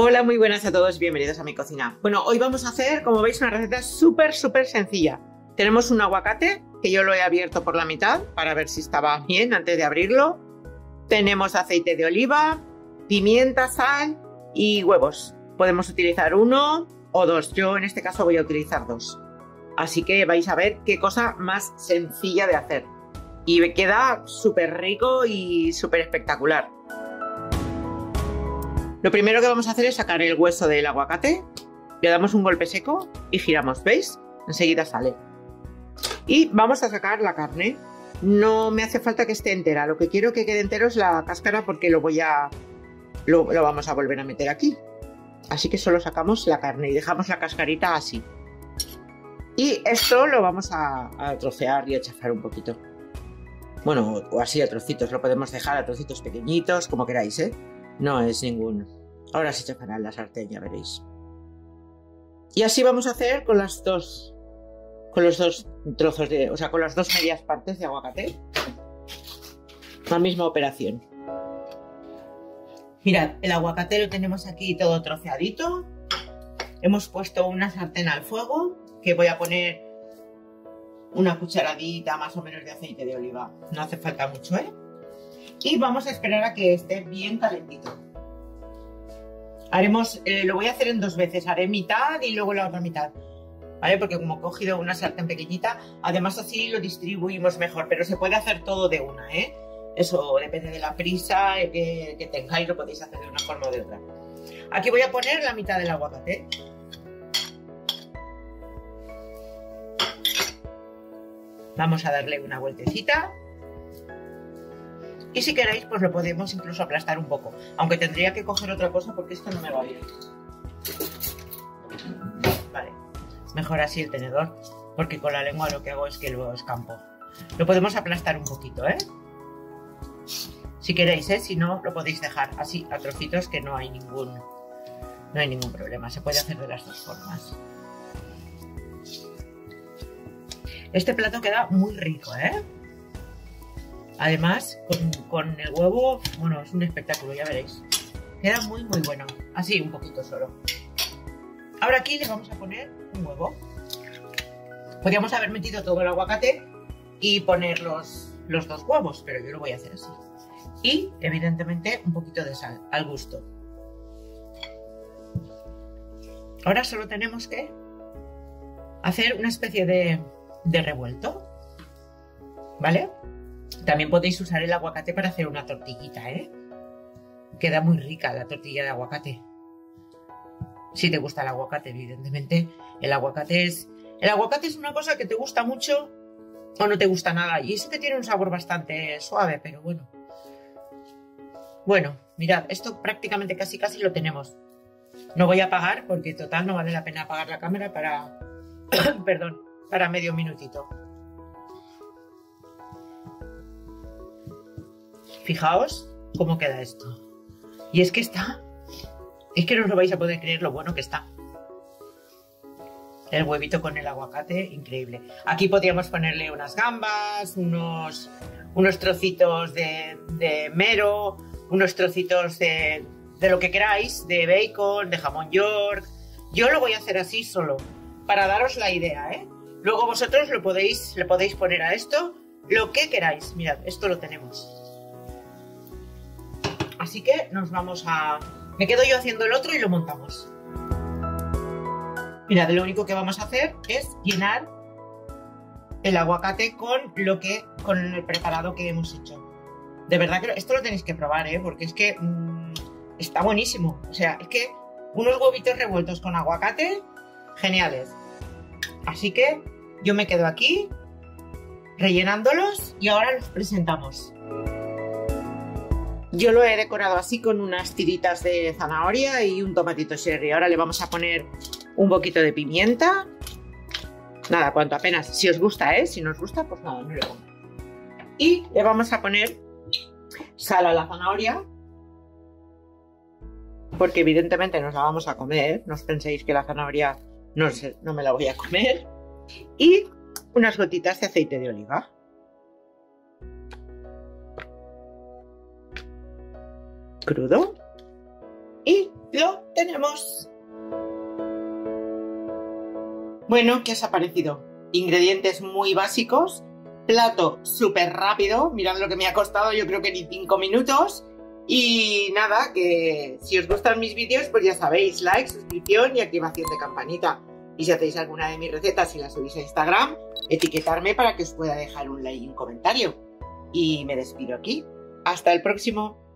Hola, muy buenas a todos, bienvenidos a mi cocina. Bueno, hoy vamos a hacer, como veis, una receta súper, súper sencilla. Tenemos un aguacate, que yo lo he abierto por la mitad para ver si estaba bien antes de abrirlo. Tenemos aceite de oliva, pimienta, sal y huevos. Podemos utilizar uno o dos. Yo en este caso voy a utilizar dos. Así que vais a ver qué cosa más sencilla de hacer. Y queda súper rico y súper espectacular. Lo primero que vamos a hacer es sacar el hueso del aguacate, le damos un golpe seco y giramos, ¿veis? Enseguida sale. Y vamos a sacar la carne. No me hace falta que esté entera, lo que quiero que quede entero es la cáscara porque lo voy a... lo, vamos a volver a meter aquí. Así que solo sacamos la carne y dejamos la cascarita así. Y esto lo vamos a, a trocear y a chafar un poquito. Bueno, o así a trocitos, lo podemos dejar a trocitos pequeñitos, como queráis, ¿eh? No es ningún... Ahora se chafará la sartén, ya veréis. Y así vamos a hacer con las dos... Con los dos trozos de... O sea, con las dos medias partes de aguacate. La misma operación. Mirad, el aguacate lo tenemos aquí todo troceadito. Hemos puesto una sartén al fuego que voy a poner una cucharadita más o menos de aceite de oliva. No hace falta mucho, ¿eh? Y vamos a esperar a que esté bien calentito. Haremos, eh, lo voy a hacer en dos veces, haré mitad y luego la otra mitad, ¿vale? Porque como he cogido una sartén pequeñita, además así lo distribuimos mejor, pero se puede hacer todo de una, ¿eh? Eso depende de la prisa que, que tengáis, lo podéis hacer de una forma o de otra. Aquí voy a poner la mitad del aguacate. Vamos a darle una vueltecita. Y si queréis, pues lo podemos incluso aplastar un poco. Aunque tendría que coger otra cosa porque esto no me va bien. Vale, mejor así el tenedor, porque con la lengua lo que hago es que lo escampo. Lo podemos aplastar un poquito, ¿eh? Si queréis, ¿eh? Si no, lo podéis dejar así, a trocitos, que no hay ningún, no hay ningún problema. Se puede hacer de las dos formas. Este plato queda muy rico, ¿eh? Además, con, el huevo, bueno, es un espectáculo, ya veréis. Queda muy, muy bueno. Así, un poquito solo. Ahora aquí le vamos a poner un huevo. Podríamos haber metido todo el aguacate y poner los, los dos huevos, pero yo lo voy a hacer así. Y, evidentemente, un poquito de sal, al gusto. Ahora solo tenemos que hacer una especie de, de revuelto. ¿Vale? También podéis usar el aguacate para hacer una tortillita, ¿eh? Queda muy rica la tortilla de aguacate. Si te gusta el aguacate, evidentemente. El aguacate es... El aguacate es una cosa que te gusta mucho o no te gusta nada. Y ese que tiene un sabor bastante suave, pero bueno. Bueno, mirad, esto prácticamente casi casi lo tenemos. No voy a apagar porque total no vale la pena apagar la cámara para... Perdón, para medio minutito. Fijaos cómo queda esto. Y es que está... Es que no os lo vais a poder creer lo bueno que está. El huevito con el aguacate, increíble. Aquí podríamos ponerle unas gambas, unos, unos trocitos de, de mero, unos trocitos de, de lo que queráis, de bacon, de jamón york. Yo lo voy a hacer así solo, para daros la idea, ¿eh? Luego vosotros lo podéis, le podéis poner a esto lo que queráis. Mirad, esto lo tenemos. Así que nos vamos a... Me quedo yo haciendo el otro y lo montamos. Mirad, lo único que vamos a hacer es llenar el aguacate con lo que con el preparado que hemos hecho. De verdad que esto lo tenéis que probar, ¿eh? porque es que mm, está buenísimo. O sea, es que unos huevitos revueltos con aguacate, geniales. Así que yo me quedo aquí rellenándolos y ahora los presentamos. Yo lo he decorado así con unas tiritas de zanahoria y un tomatito cherry. Ahora le vamos a poner un poquito de pimienta. Nada, cuanto apenas. Si os gusta, ¿eh? Si no os gusta, pues nada, no le pongo. Y le vamos a poner sal a la zanahoria. Porque evidentemente nos la vamos a comer. No os penséis que la zanahoria no, no me la voy a comer. Y unas gotitas de aceite de oliva. Crudo Y lo tenemos. Bueno, ¿qué os ha parecido? Ingredientes muy básicos, plato súper rápido, mirad lo que me ha costado, yo creo que ni 5 minutos. Y nada, que si os gustan mis vídeos, pues ya sabéis, like, suscripción y activación de campanita. Y si hacéis alguna de mis recetas y las subís a Instagram, etiquetarme para que os pueda dejar un like y un comentario. Y me despido aquí. Hasta el próximo.